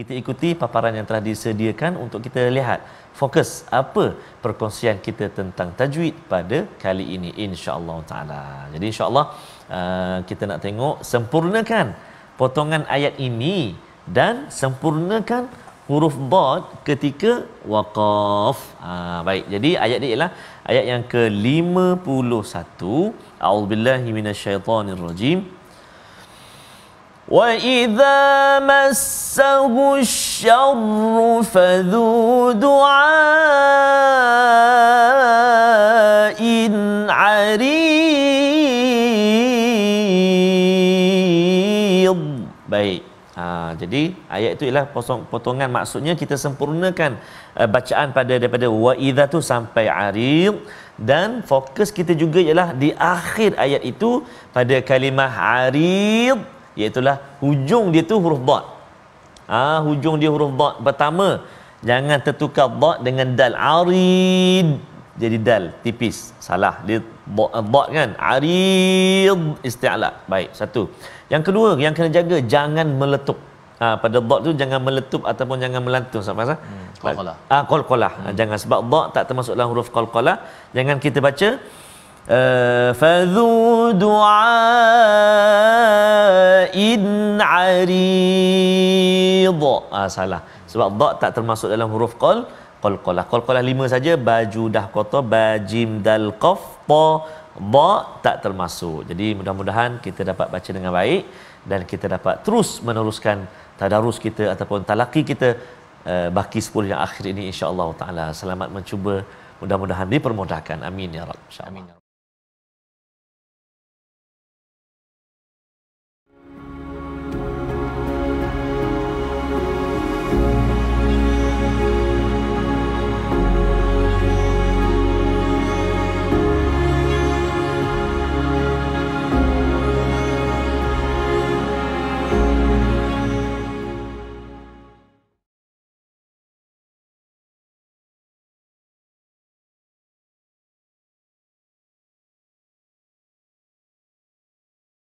kita ikuti paparan yang telah disediakan untuk kita lihat fokus apa perkongsian kita tentang tajwid pada kali ini insya-Allah taala. Jadi insya-Allah uh, kita nak tengok sempurnakan potongan ayat ini dan sempurnakan huruf dad ketika waqaf. Ha, baik. Jadi ayat ni ialah ayat yang ke-51. A'udzubillahi minasyaitonirrajim. Wa idza mas مسه الشر فذو دعاء عريض baik ha, jadi ayat itu ialah potongan maksudnya kita sempurnakan uh, bacaan pada daripada wa idza tu sampai arid dan fokus kita juga ialah di akhir ayat itu pada kalimah arid iaitulah hujung dia tu huruf dad. Ah ha, hujung dia huruf dot pertama. Jangan tertukar dot dengan dal arid. Jadi dal tipis. Salah. Dia dot, kan. Arid isti'la. Baik, satu. Yang kedua yang kena jaga jangan meletup. Ha, pada dot tu jangan meletup ataupun jangan melantun sama sah. Hmm, ah qalqalah. Hmm. Jangan sebab dot tak termasuk dalam huruf qalqalah. Jangan kita baca Uh, fadhu du'a in arid do ah, salah. Sebab do tak termasuk dalam huruf qal qalqalah. Qalqalah lima saja baju dah kotor bajim dal qaf ta ba tak termasuk. Jadi mudah-mudahan kita dapat baca dengan baik dan kita dapat terus meneruskan tadarus kita ataupun talaki kita uh, baki 10 yang akhir ini insyaallah taala. Selamat mencuba. Mudah-mudahan dipermudahkan. Amin ya rab. Insyaallah. Ya